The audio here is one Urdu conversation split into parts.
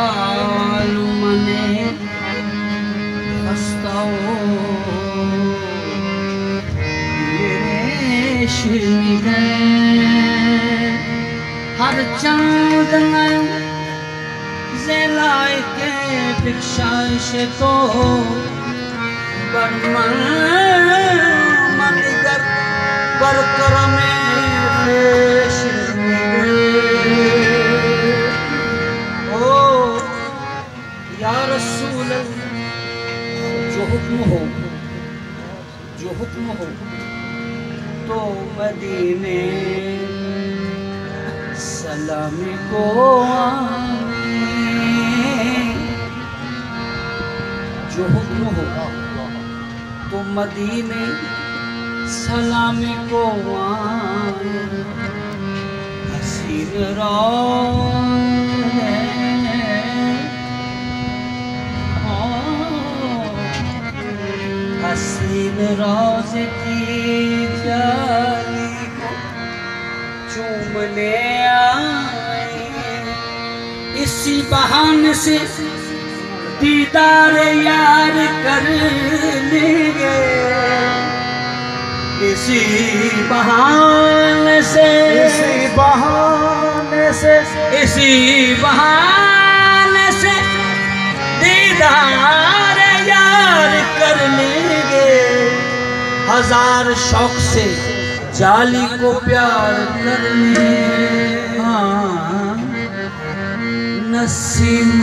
ہر نے خستہ یہ شنیده هر چند زلای که بکشایش تو بر کو مدینے سلام کو آئے۔ حسین رو حسین روز کی جالی کو چومنے آئے۔ اسی بہانے سے دیدار یار کر لیں گے اسی بہان سے اسی بہانے سے اسی بہانے سے دیدار یار کر لیں گے ہزار شوق سے جالی کو پیار کر لیں ہاں، گے نسیم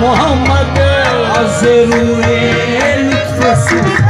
محمد از روی لطف سبحان